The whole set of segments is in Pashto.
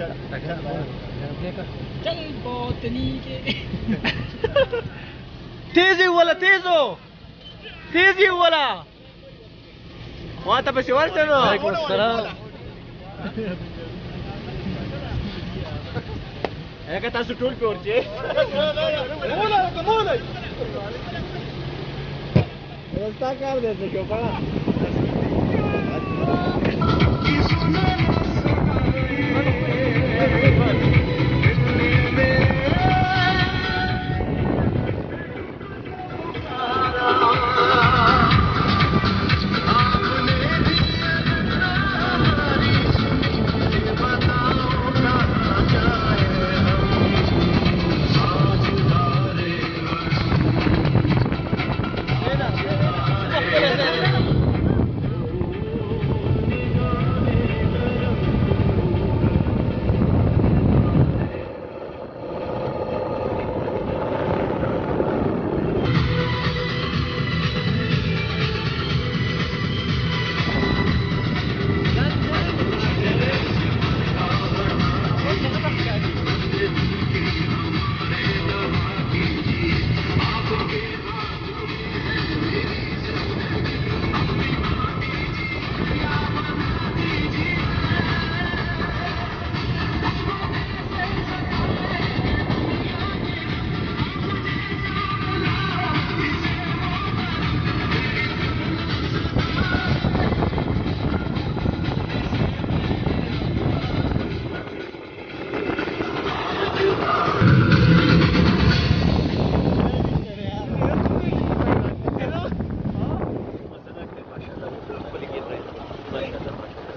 चल बोतनी के तेजी वाला तेजो तेजी वाला واته پسې ورته نو وعلیکم السلام هغه تاسو ټول په ورچې مولا مولا ولستا کار دې څه کوپا Thank you.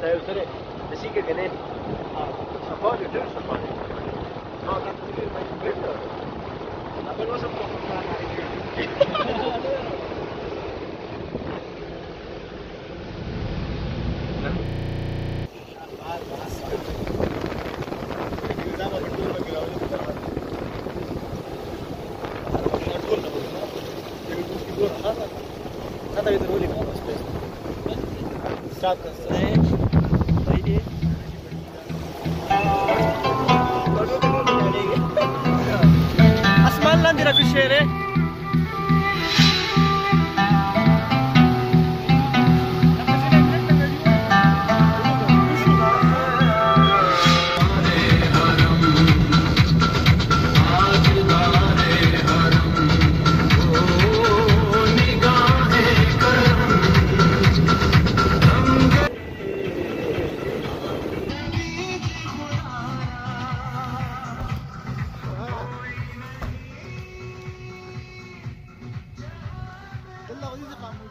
det er jo så det, det sikkert er det. Så får du dødsforhold. Nå kan du ikke begynne det. Det er også på Shotguns.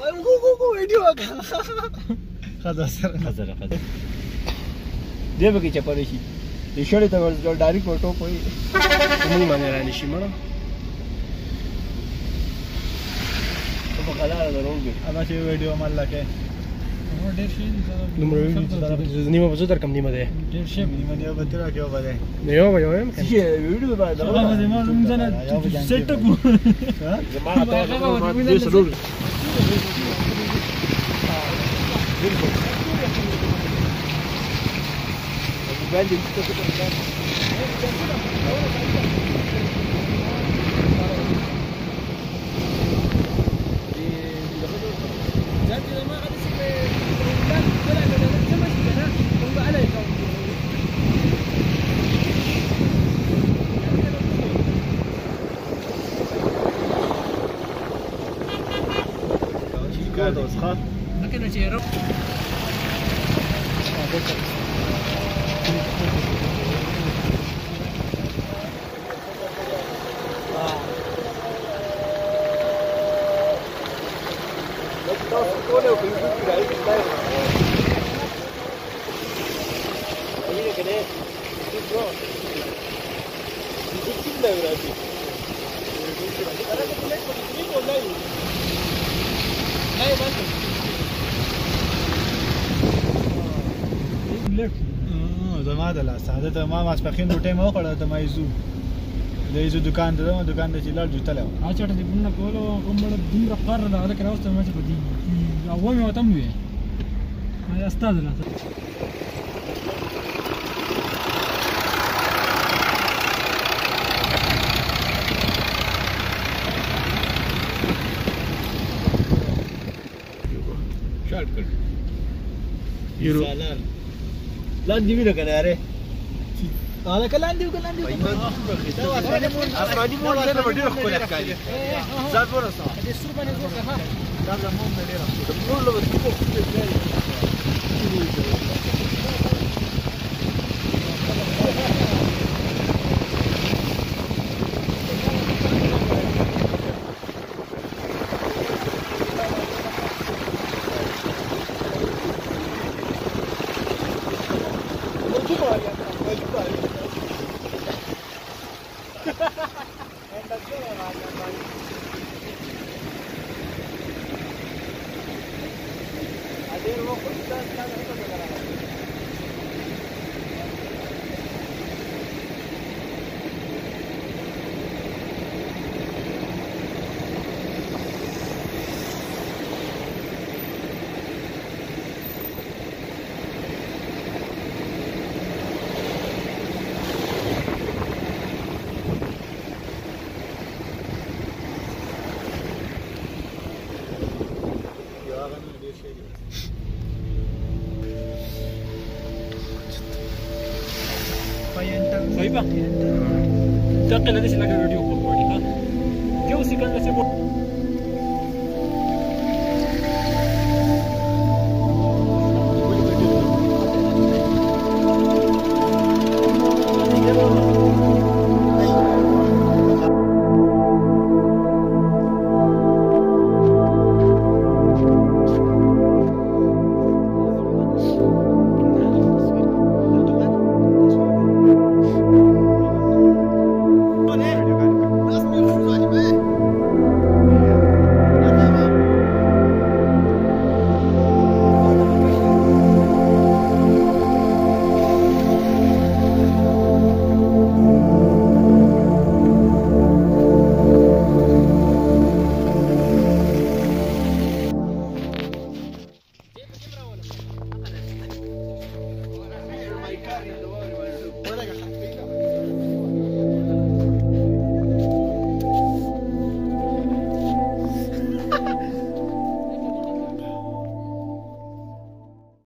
وګو وګو ویډیو خدا سره خدا سره خدا دی به کې چپړې شي د شړې ته ورځل ډایرکټ وټو کوي موږ باندې را نشي مړ په کلاله دروږي اما چې ویډیو مال لکه نمرو زنیمه بجو در کم نیمه ده دیر شیم نیمه نیو بتر آگیو بده نیو با یویم کن چیه ویدیو با ده آقا زما نمزنه سیت کو زما آتا آقا دیش رول Ben de bir takım 啊，都是哈。啊，都是。啊。这都是多牛逼啊！这太牛了。我跟你讲嘞，不错，你真牛逼。你真牛逼，但是你不能说你牛逼，不能牛。زما د لاسه د ته ما ماسپخین ډوټۍ مو خوړه د مایزو د ایزو دکان ته ما دکان ته چې لاړ جوړ تلم ها چټه دې بنه کول او کومه دومره قرار دا راکړه اوس ته ما چې پدې او مې وتم وی ما استاد لاسه لاړ کړ یورو لاندې وینه کنه اره دا کلاندې وکلاندې دا اسماني مول نه ډېر خپل ښکاری زاد ورسه دې سور باندې ورسه دا زمون نه ډېر ټول لوڅ کو Let's go. ろしくお願いします。Payantang. So, iba. Diyan ka na din sinagalulyo ko, Monica. Kaya usikan na si Monica.